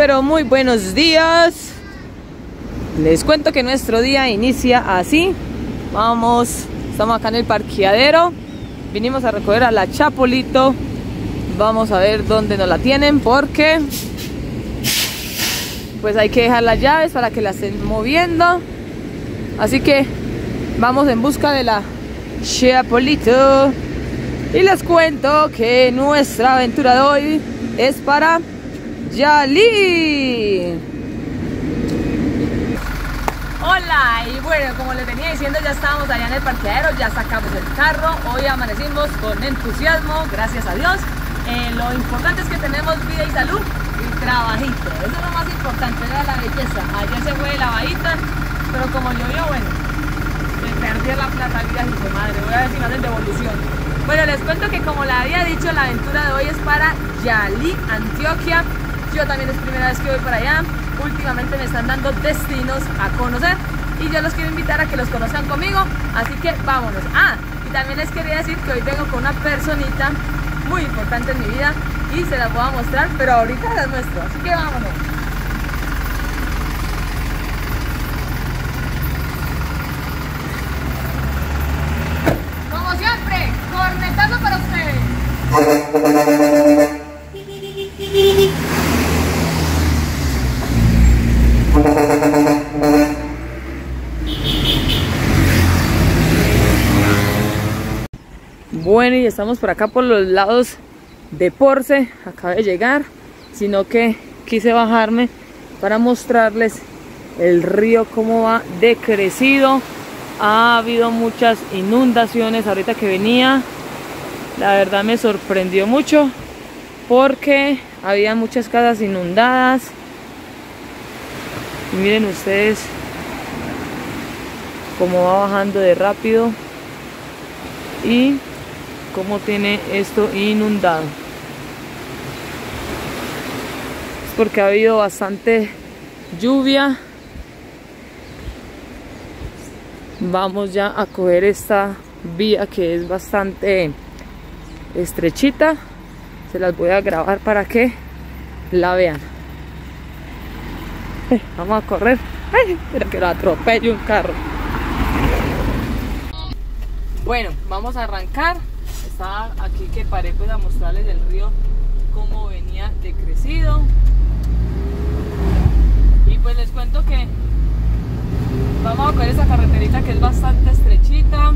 pero muy buenos días. Les cuento que nuestro día inicia así. Vamos, estamos acá en el parqueadero. Vinimos a recoger a la Chapolito. Vamos a ver dónde nos la tienen porque pues hay que dejar las llaves para que la estén moviendo. Así que vamos en busca de la Chapolito. Y les cuento que nuestra aventura de hoy es para Yali. Hola, y bueno, como les venía diciendo, ya estábamos allá en el parqueadero, ya sacamos el carro, hoy amanecimos con entusiasmo, gracias a Dios. Eh, lo importante es que tenemos vida y salud y trabajito, eso es lo más importante, era la belleza. Ayer se fue la bajita, pero como llovió, bueno, me perdí la plata, vida y su madre, voy a ver si me hacen devolución. Bueno, les cuento que como le había dicho, la aventura de hoy es para Yali, Antioquia. Yo también es primera vez que voy para allá. Últimamente me están dando destinos a conocer y yo los quiero invitar a que los conozcan conmigo. Así que vámonos. Ah, y también les quería decir que hoy vengo con una personita muy importante en mi vida y se las voy a mostrar, pero ahorita las muestro. Así que vámonos. Como siempre, cornetazo para ustedes. Y estamos por acá por los lados de Porce, acabé de llegar, sino que quise bajarme para mostrarles el río cómo va decrecido. Ha habido muchas inundaciones ahorita que venía. La verdad me sorprendió mucho porque había muchas casas inundadas. Y miren ustedes cómo va bajando de rápido y cómo tiene esto inundado. Es porque ha habido bastante lluvia. Vamos ya a coger esta vía que es bastante estrechita. Se las voy a grabar para que la vean. Eh, Vamos a correr. Ay, pero que lo atropelle un carro. Bueno, vamos a arrancar. Aquí que paré pues a mostrarles el río cómo venía decrecido. Y pues les cuento que vamos a coger esa carreterita que es bastante estrechita.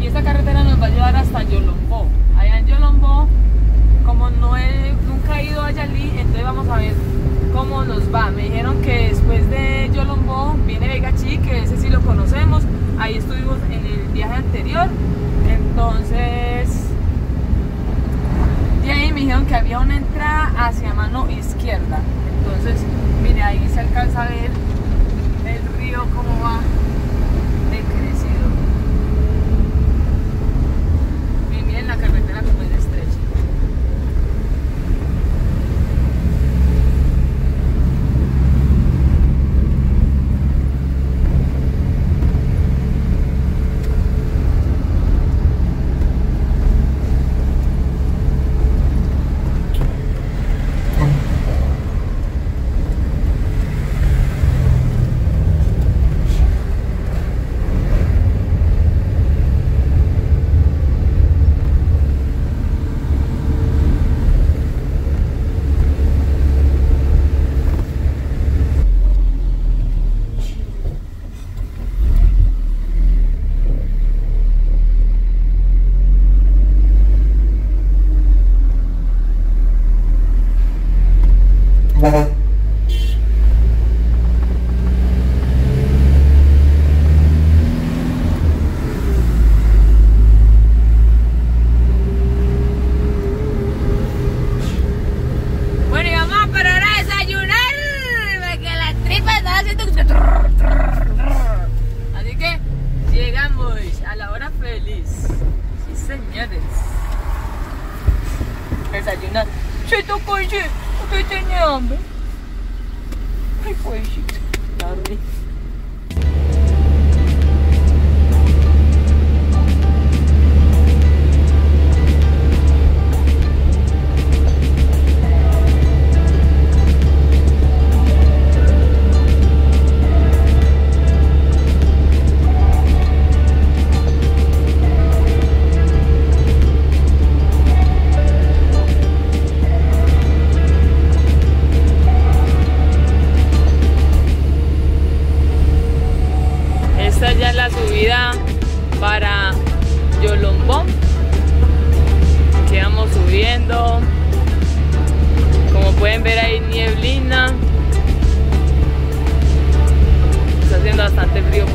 Y esta carretera nos va a llevar hasta Yolombó. Allá en Yolombó, como no he, nunca he ido a Yalí, entonces vamos a ver cómo nos va. Me dijeron que después de Yolombó viene Vegachí, que ese sí lo conocemos. Ahí estuvimos en el viaje anterior. Entonces, de ahí me que había una entrada hacia mano izquierda. Entonces, mire, ahí se alcanza a ver el río cómo va decrecido. Y miren la carretera como es estrecha. Bueno, y vamos a parar a desayunar porque las trrr. Así que llegamos a la hora feliz. Sí, señores. Desayunar. Se tocó ese. Usted tiene hambre. Ay, pues,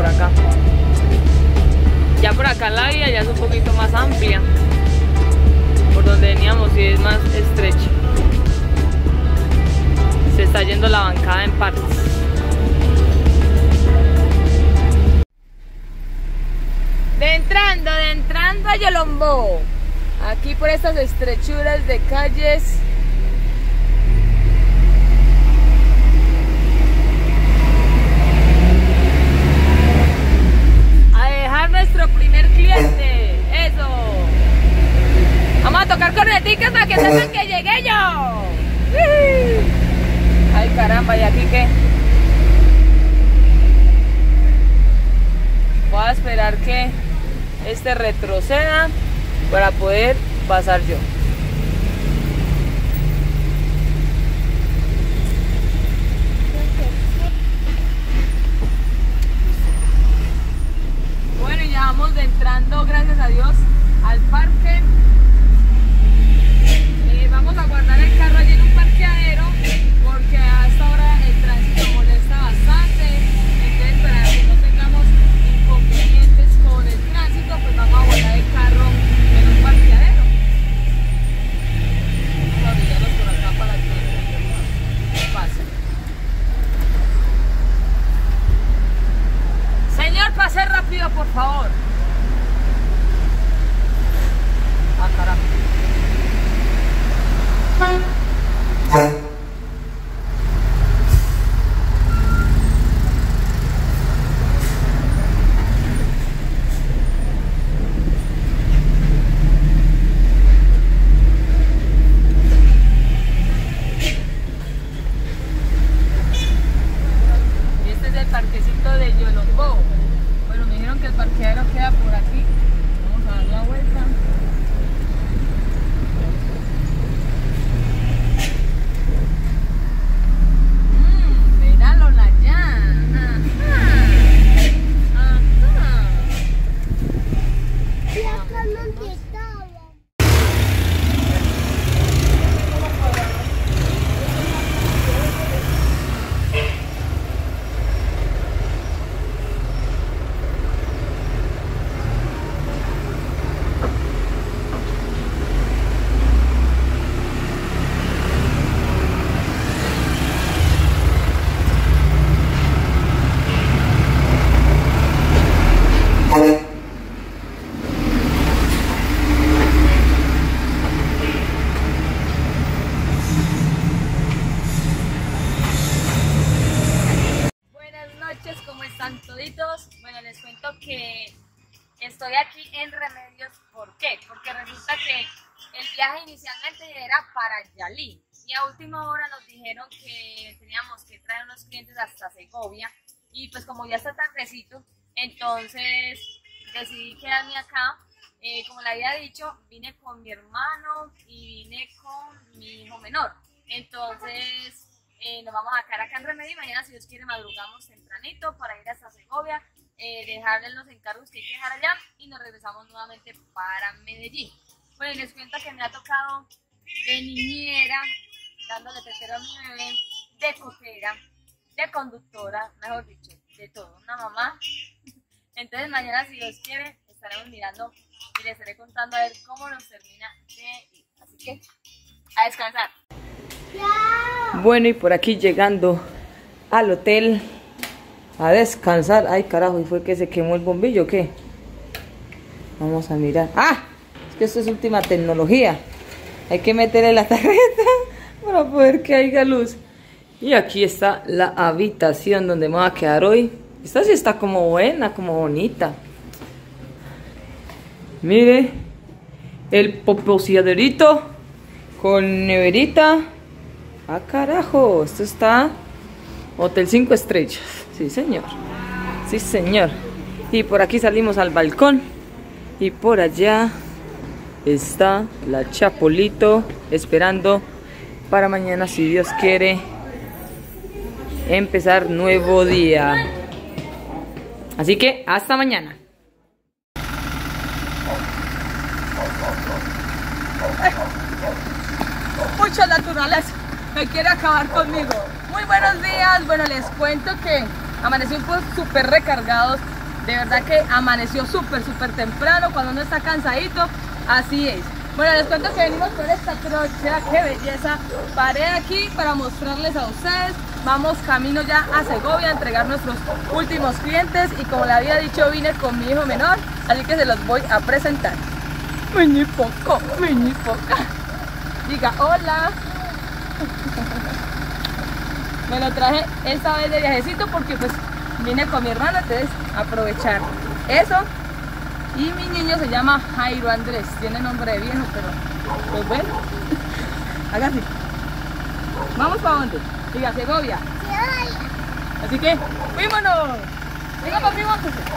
por acá. Ya por acá la vía ya es un poquito más amplia. Por donde veníamos y es más estrecha. Se está yendo la bancada en partes. De entrando, de entrando a Yolombó. Aquí por estas estrechuras de calles. A dejar nuestro primer cliente. Eso. Vamos a tocar corneticas para que sepan que llegué yo. Ay caramba, ¿y aquí qué? Voy a esperar que este retroceda para poder pasar yo. Bueno, y ya vamos de entrando, gracias a Dios, al parque. Para Yalí y a última hora nos dijeron que teníamos que traer unos clientes hasta Segovia y pues como ya está tardecito, entonces decidí quedarme acá. Eh, como le había dicho, vine con mi hermano y vine con mi hijo menor. Entonces, eh, nos vamos a quedar acá en Remedio mañana, si Dios quiere, madrugamos tempranito para ir hasta Segovia, eh, dejarles los encargos que hay que dejar allá y nos regresamos nuevamente para Medellín. Bueno, les cuento que me ha tocado de niñera, dándole tetero a mi bebé, de coquera, de conductora, mejor dicho, de todo, una mamá. Entonces mañana, si Dios quiere, estaremos mirando y les estaré contando a ver cómo nos termina de ir. Así que, a descansar. Bueno, y por aquí llegando al hotel a descansar. Ay, carajo, ¿y fue que se quemó el bombillo o qué? Vamos a mirar. ¡Ah! Es que esto es última tecnología. Hay que meterle la tarjeta para poder que haya luz. Y aquí está la habitación donde me voy a quedar hoy. Esta sí está como buena, como bonita. Mire, el poposiaderito con neverita. Ah, carajo, esto está Hotel 5 estrellas. Sí, señor. Sí, señor. Y por aquí salimos al balcón. Y por allá está la Chapolito esperando para mañana, si Dios quiere, empezar nuevo día. Así que hasta mañana. Mucha naturaleza me quiere acabar conmigo. Muy buenos días. Bueno, les cuento que amaneció súper recargados. De verdad que amaneció súper, súper temprano. Cuando uno está cansadito, así es. Bueno, les cuento que venimos con esta trocha, qué belleza. Paré aquí para mostrarles a ustedes. Vamos camino ya a Segovia a entregar nuestros últimos clientes y como le había dicho vine con mi hijo menor, así que se los voy a presentar. Mini poco, mini poca. Diga hola. Me lo traje esta vez de viajecito porque pues vine con mi hermana, entonces aprovechar eso. Y mi niño se llama Jairo Andrés, tiene nombre de viejo, pero pues bueno, hágase. ¿Vamos para dónde? Diga, Segovia. Así que, ¡vímonos! Venga, papi, montate.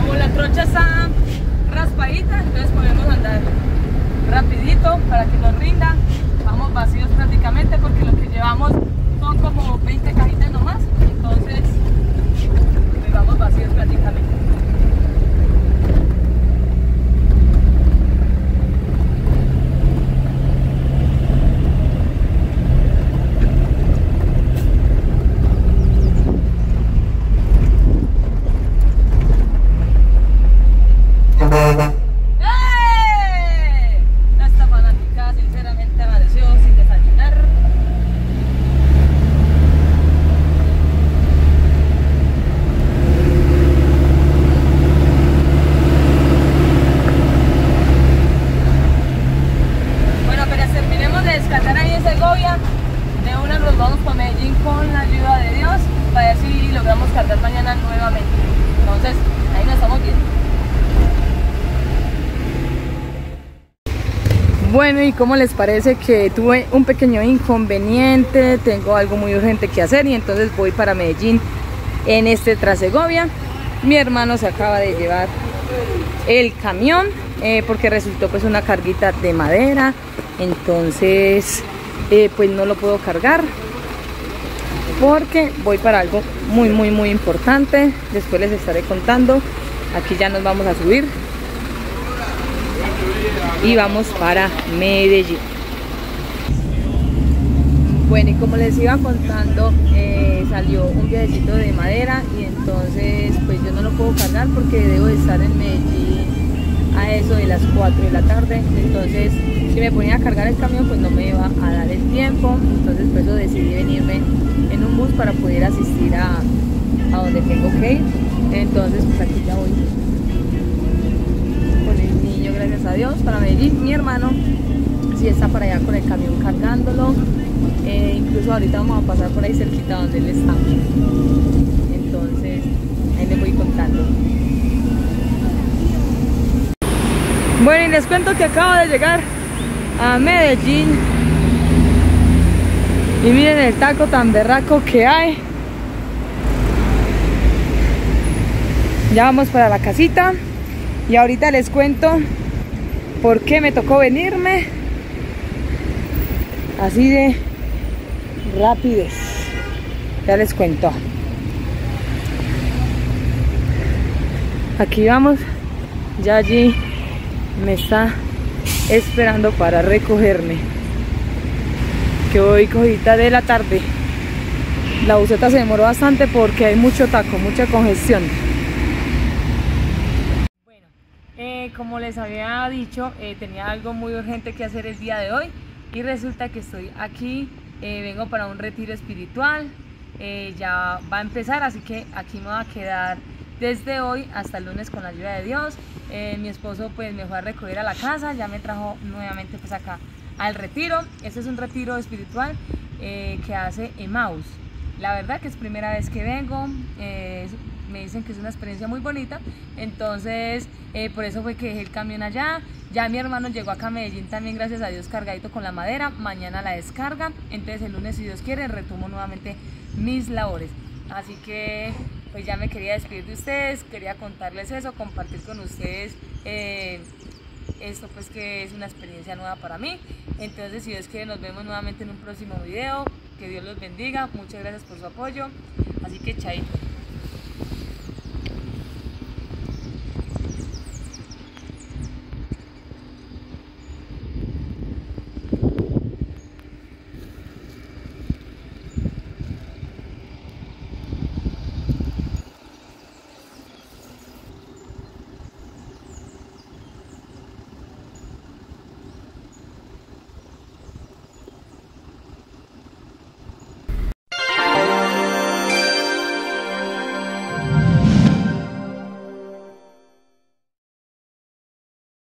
Como la trocha está raspadita, entonces podemos andar rapidito para que nos rinda. Vamos vacíos prácticamente porque lo que llevamos son como 20 cajitas nomás, entonces pues vamos vacíos prácticamente. ¡Eh! Esta fanática sinceramente amaneció sin desayunar. Bueno, apenas terminemos de descansar ahí en Segovia, de una nos vamos para Medellín con la ayuda de Dios para ver si logramos cargar mañana nuevamente. Entonces, ahí nos estamos viendo. Bueno, ¿y cómo les parece que tuve un pequeño inconveniente? Tengo algo muy urgente que hacer y entonces voy para Medellín en este Trasegovia. Mi hermano se acaba de llevar el camión eh, porque resultó pues una carguita de madera entonces eh, pues no lo puedo cargar porque voy para algo muy muy muy importante. Después les estaré contando. Aquí ya nos vamos a subir. Y vamos para Medellín. Bueno y como les iba contando eh, salió un viajecito de madera y entonces pues yo no lo puedo cargar porque debo de estar en Medellín a eso de las 4 de la tarde. Entonces si me ponía a cargar el camión pues no me iba a dar el tiempo. Entonces por eso decidí venirme en un bus para poder asistir a, a donde tengo que ir. Entonces pues aquí ya voy. Con el niño gracias a Dios para Medellín mi hermano si está para allá con el camión cargándolo. Eh, incluso ahorita vamos a pasar por ahí cerquita donde él está. Entonces ahí les voy contando bueno y les cuento que acabo de llegar a Medellín. Y miren el taco tan berraco que hay. Ya vamos para la casita. Y ahorita les cuento por qué me tocó venirme. Así de rapidez ya les cuento. Aquí vamos. Ya allí me está esperando para recogerme. Que voy cogida de la tarde. La buseta se demoró bastante porque hay mucho taco mucha congestión. Bueno eh, como les había dicho eh, tenía algo muy urgente que hacer el día de hoy y resulta que estoy aquí eh, vengo para un retiro espiritual ya va a empezar así que aquí me va a quedar desde hoy hasta el lunes con la ayuda de Dios. Eh, mi esposo pues me fue a recoger a la casa, ya me trajo nuevamente pues acá al retiro. Este es un retiro espiritual eh, que hace Emmaus. La verdad que es primera vez que vengo, eh, me dicen que es una experiencia muy bonita, entonces por eso fue que dejé el camión allá. Ya mi hermano llegó acá a Medellín también, gracias a Dios, cargadito con la madera. Mañana la descarga, entonces el lunes, si Dios quiere, retomo nuevamente mis labores. Así que pues ya me quería despedir de ustedes, quería contarles eso, compartir con ustedes eh, esto pues que es una experiencia nueva para mí. Entonces si Dios quiere nos vemos nuevamente en un próximo video. Que Dios los bendiga. Muchas gracias por su apoyo. Así que chaito.